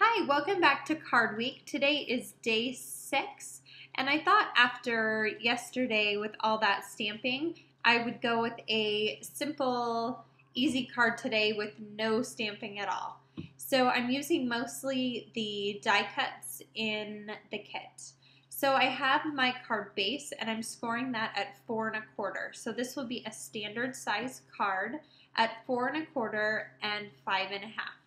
Hi, welcome back to Card Week. Today is day six, and I thought after yesterday with all that stamping, I would go with a simple, easy card today with no stamping at all. So I'm using mostly the die cuts in the kit. So I have my card base and I'm scoring that at four and a quarter. So this will be a standard size card at four and a quarter and five and a half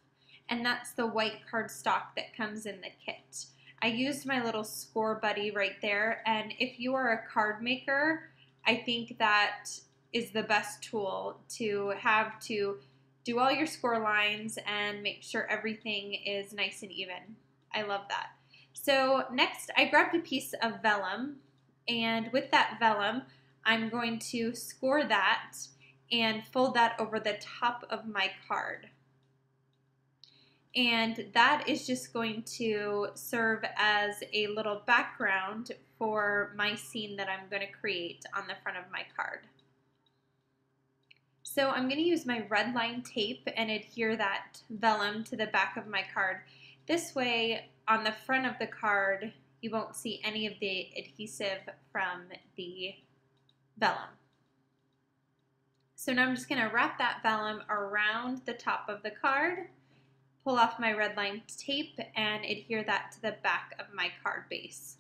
and that's the white cardstock that comes in the kit. I used my little score buddy right there, and if you are a card maker, I think that is the best tool to have to do all your score lines and make sure everything is nice and even. I love that. So next, I grabbed a piece of vellum, and with that vellum, I'm going to score that and fold that over the top of my card and that is just going to serve as a little background for my scene that I'm going to create on the front of my card. So I'm going to use my red line tape and adhere that vellum to the back of my card. This way, on the front of the card, you won't see any of the adhesive from the vellum. So now I'm just going to wrap that vellum around the top of the card pull off my red line tape and adhere that to the back of my card base.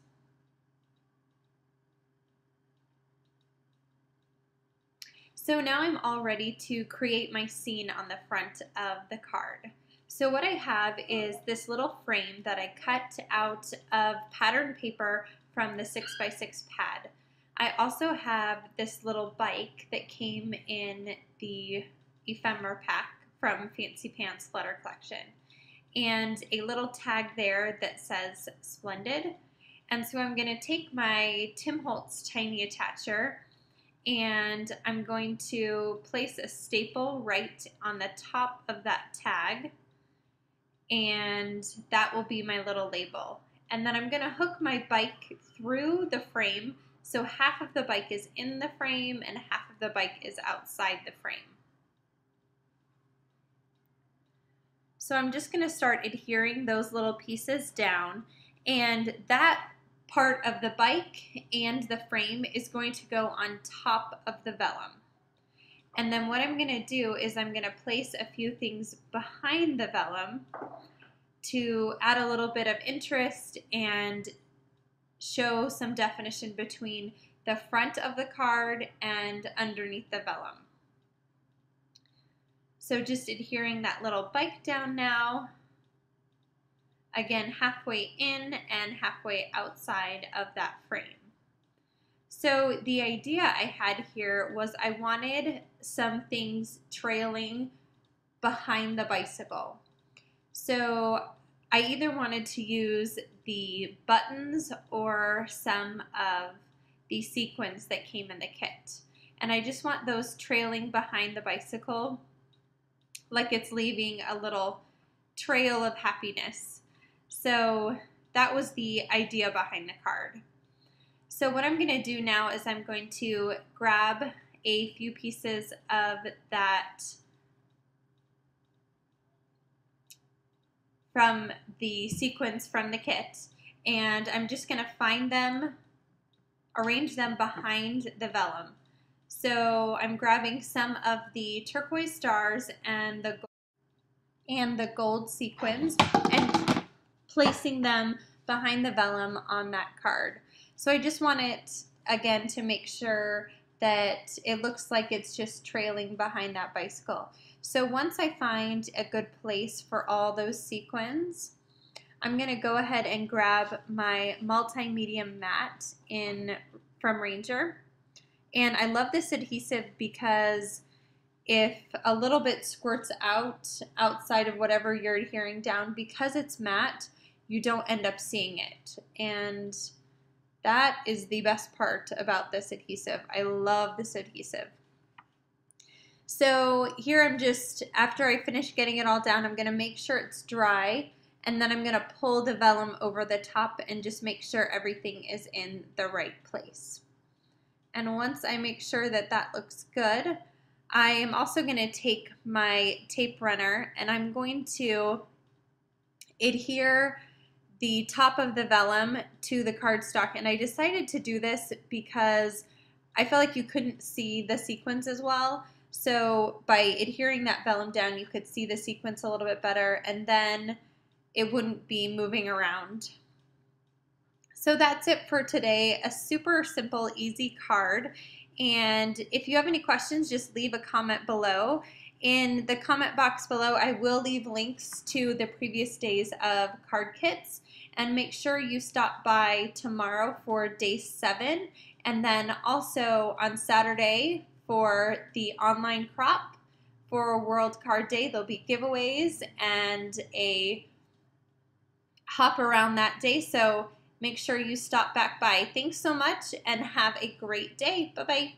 So now I'm all ready to create my scene on the front of the card. So what I have is this little frame that I cut out of pattern paper from the 6x6 pad. I also have this little bike that came in the ephemera pack from Fancy Pants Letter Collection. And a little tag there that says Splendid. And so I'm going to take my Tim Holtz Tiny Attacher and I'm going to place a staple right on the top of that tag and that will be my little label. And then I'm going to hook my bike through the frame so half of the bike is in the frame and half of the bike is outside the frame. So I'm just going to start adhering those little pieces down and that part of the bike and the frame is going to go on top of the vellum. And then what I'm going to do is I'm going to place a few things behind the vellum to add a little bit of interest and show some definition between the front of the card and underneath the vellum. So just adhering that little bike down now. Again, halfway in and halfway outside of that frame. So the idea I had here was I wanted some things trailing behind the bicycle. So I either wanted to use the buttons or some of the sequins that came in the kit. And I just want those trailing behind the bicycle like it's leaving a little trail of happiness. So that was the idea behind the card. So what I'm going to do now is I'm going to grab a few pieces of that from the sequins from the kit and I'm just going to find them, arrange them behind the vellum. So I'm grabbing some of the turquoise stars and the and the gold sequins and placing them behind the vellum on that card. So I just want it again to make sure that it looks like it's just trailing behind that bicycle. So once I find a good place for all those sequins, I'm going to go ahead and grab my multi-medium matte in from Ranger and I love this adhesive because if a little bit squirts out outside of whatever you're adhering down, because it's matte, you don't end up seeing it. And that is the best part about this adhesive. I love this adhesive. So here I'm just, after I finish getting it all down, I'm going to make sure it's dry and then I'm going to pull the vellum over the top and just make sure everything is in the right place. And once I make sure that that looks good, I am also going to take my tape runner and I'm going to adhere the top of the vellum to the cardstock. And I decided to do this because I felt like you couldn't see the sequins as well. So by adhering that vellum down, you could see the sequins a little bit better and then it wouldn't be moving around. So that's it for today. A super simple, easy card. And if you have any questions, just leave a comment below. In the comment box below, I will leave links to the previous days of card kits and make sure you stop by tomorrow for day seven and then also on Saturday for the online crop for World Card Day. There'll be giveaways and a hop around that day. So make sure you stop back by. Thanks so much and have a great day. Bye bye.